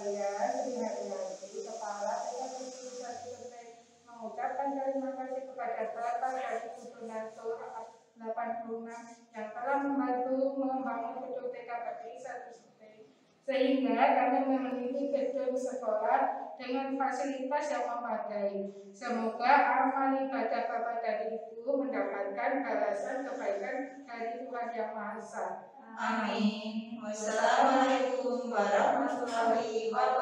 kalian berhati-hati kepala saya berusaha selesai mengucapkan terima kasih kepada Bapak dari Kudunatur 86 yang telah membantu membangun gedung TK Negeri 1 sehingga kami memiliki gedung sekolah dengan fasilitas yang memadai. Semoga amal ibadah Bapak dan Ibu mendapatkan balasan kebaikan dari Tuhan Yang Maha Esa. Amin. Wassalamualaikum warahmatullahi wabarakatuh.